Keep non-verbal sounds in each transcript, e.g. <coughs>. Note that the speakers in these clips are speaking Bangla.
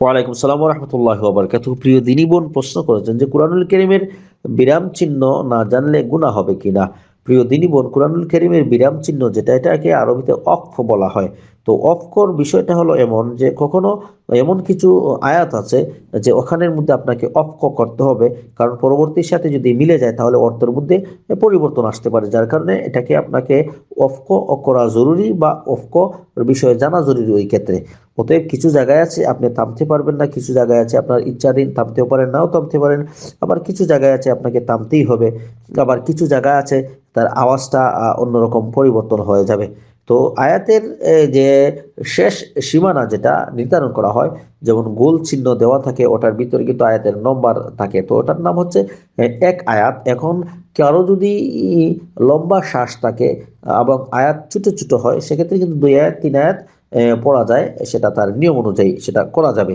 ওয়ালাইকুম সালাম রহমতুল্লাহ আবরকাত প্রিয় দিনী বোন, প্রশ্ন করেছেন যে কুরআনুল করিমের বিরাম চিহ্ন না জানলে গুণা হবে কিনা? প্রিয় দিনী বোন, কুরআনুল করিমের বিরাম চিহ্ন যেটা, এটাকে আরবিতে অক্ষ বলা হয়। তো অফকর বিষয়টা হলো এমন যে কখনো এমন কিছু আয়াত আছে যে ওখানের মধ্যে আপনাকে অফক করতে হবে, কারণ পরবর্তীর সাথে যদি মিলে যায় তাহলে অর্থের মধ্যে পরিবর্তন আসতে পারে। যার কারণে এটাকে আপনাকে অফক করা জরুরি বা অফক বিষয়ে জানা জরুরি ওই ক্ষেত্রে। অতএব কিছু জায়গায় আছে আপনি থামতে পারবেন না, কিছু জায়গায় আছে আপনার ইচ্ছাধীন থামতেও পারেন, নাও থামতে পারেন, আবার কিছু জায়গায় আছে আপনাকে থামতেই হবে, আবার কিছু জায়গায় আছে তার আওয়াজটা অন্যরকম পরিবর্তন হয়ে যাবে। তো আয়াতের যে শেষ সীমানা যেটা নির্ধারণ করা হয়, যেমন গোল চিহ্ন দেওয়া থাকে, ওটার ভিতরে কিন্তু আয়াতের নম্বর থাকে। তো ওটার নাম হচ্ছে এক আয়াত। এখন কারও যদি লম্বা শ্বাস থাকে এবং আয়াত ছোটো ছোটো হয়, সেক্ষেত্রে কিন্তু দুই আয়াত, তিন আয়াত পড়া যায়, সেটা তার নিয়ম অনুযায়ী সেটা করা যাবে।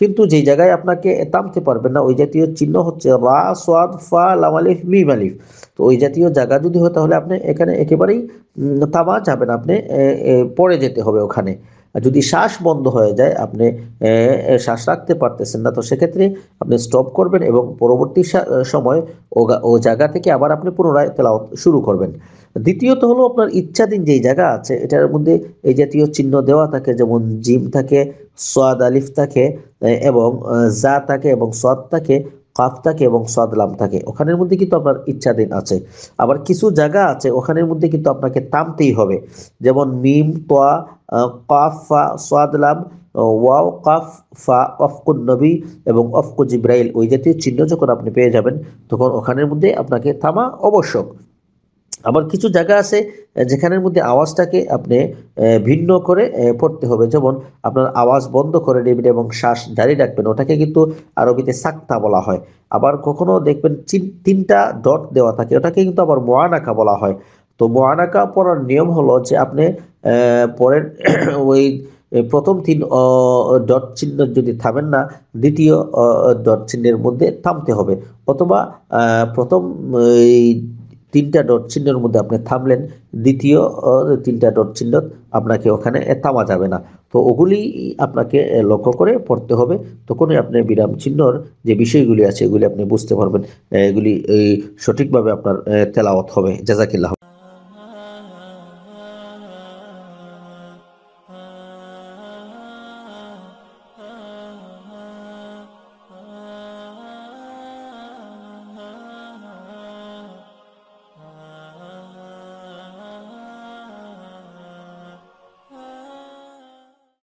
কিন্তু যেই জায়গায় আপনাকে তামতে পারবেন না, ওই জাতীয় চিহ্ন হচ্ছে রা, সাদ, ফা লামালিফ মিম, আলিফ। তো ওই জাতীয় জায়গা যদি হয় তাহলে আপনি এখানে একেবারেই থামা যাবেন, আপনি পড়ে যেতে হবে ওখানে। যদি শ্বাস বন্ধ হয়ে যায়, আপনি শ্বাস রাখতে পারতেছেন না, তো সেক্ষেত্রে আপনি স্টপ করবেন এবং পরবর্তী সময় ও জায়গা থেকে আবার আপনি পুনরায় তেলাওয়াত শুরু করবেন। দ্বিতীয়ত হলো আপনার ইচ্ছাধীন যেই জায়গা আছে, এটার মধ্যে এই জাতীয় চিহ্ন দেওয়া থাকে, যেমন জিম থাকে সোয়াদ আলিফ থাকে এবং জা থাকে এবং সোয়াদ থাকে কাফ থাকে এবং সাদলাম থাকে। ওখানের মধ্যে কিন্তু আপনার ইচ্ছাধীন আছে। আবার কিছু জায়গা আছে, ওখানের মধ্যে কিন্তু আপনাকে তামতেই হবে। যেমন মিম তোয়া কাফ, ফা সাদলাম ওয়াও, কাফ, ফা অফকুন নবী এবং অফকু জিব্রাইল। ওই জাতীয় চিহ্ন যখন আপনি পেয়ে যাবেন, তখন ওখানের মধ্যে আপনাকে থামা আবশ্যক। আবার কিছু জায়গা আছে যেখানের মধ্যে আওয়াজটাকে আপনি ভিন্ন করে পড়তে হবে। যেমন আপনার আওয়াজ বন্ধ করে নেবেন এবং শ্বাস জারি রাখবেন। ওটাকে কিন্তু আরবিতে সাক্তা বলা হয়। আবার কখনো দেখবেন তিনটা ডট দেওয়া থাকে। ওটাকে কিন্তু আবার মোয়ানাকা বলা হয়। তো মোয়ানাকা পড়ার নিয়ম হলো যে আপনি পরের <coughs> ওই প্রথম তিন ডট চিহ্ন যদি থামেন না, দ্বিতীয় ডট চিহ্নের মধ্যে থামতে হবে। অথবা প্রথম তিনটা ডট চিহ্নের মধ্যে আপনি থামলেন, দ্বিতীয় তিনটা ডট চিহ্ন আপনাকে ওখানে থামা যাবে না। তো ওগুলি আপনাকে লক্ষ্য করে পড়তে হবে। তখনই আপনি বিরাম চিহ্নর যে বিষয়গুলি আছে, এগুলি আপনি বুঝতে পারবেন। এগুলি সঠিকভাবে আপনার তেলাওয়াত হবে। জাজাকিল্লাহ।